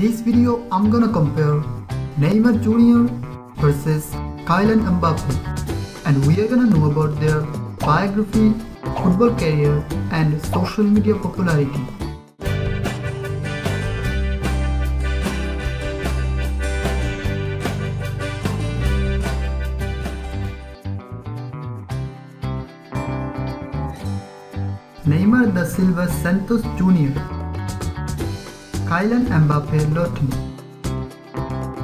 this video, I'm gonna compare Neymar Jr. versus Kylian Mbappe and we are gonna know about their biography, football career and social media popularity. Neymar da Silva Santos Jr. Kylian Mbappe Lottin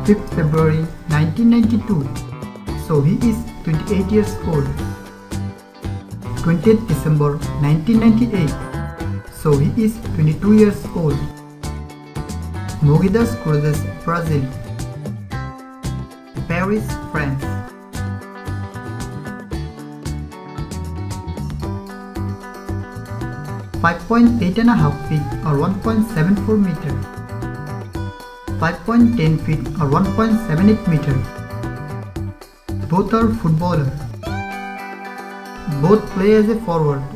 5th February 1992 so he is 28 years old. 20th December 1998 so he is 22 years old. Mogi das Cruzes Brazil. Paris France 5.8 and a half feet or 1.74 meter. 5.10 feet or 1.78 meter. Both are footballer. Both play as a forward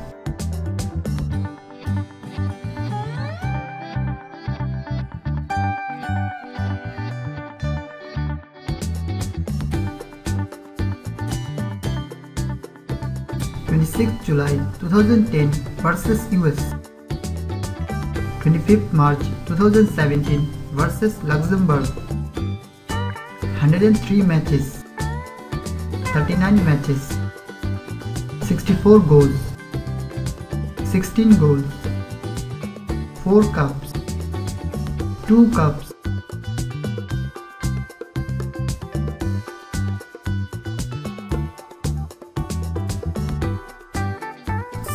Twenty-sixth July 2010 versus US 25th March 2017 versus Luxembourg. 103 matches. 39 matches. 64 goals. 16 goals. 4 cups. 2 cups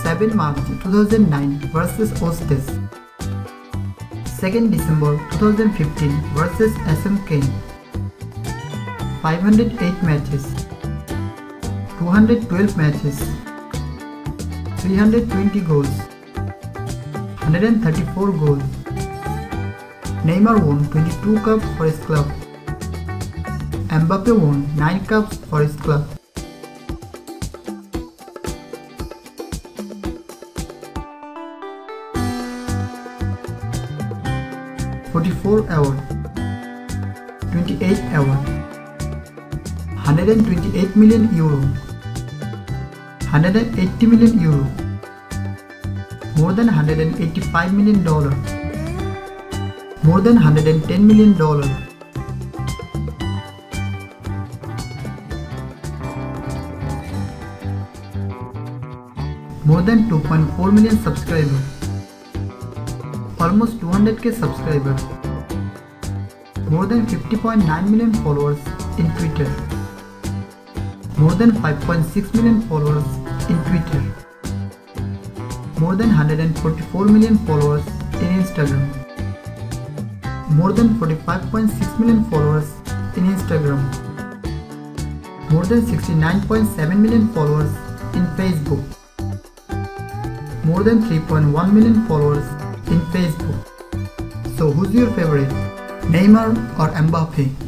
7 March 2009 versus Oeste 2nd December 2015 versus SM Caen 508 matches. 212 matches. 320 goals. 134 goals. Neymar won 22 cups for his club. Mbappe won 9 cups for his club 44 award 28 award 128 million euro 180 million euro more than 185 million dollar more than 110 million dollar more than 2.4 million subscribers almost 200k subscribers, more than 50.9 million followers in Twitter, more than 5.6 million followers in Twitter, more than 144 million followers in Instagram, more than 45.6 million followers in Instagram, more than 69.7 million followers in Facebook, more than 3.1 million followers in Facebook. So who's your favorite? Neymar or Mbappe?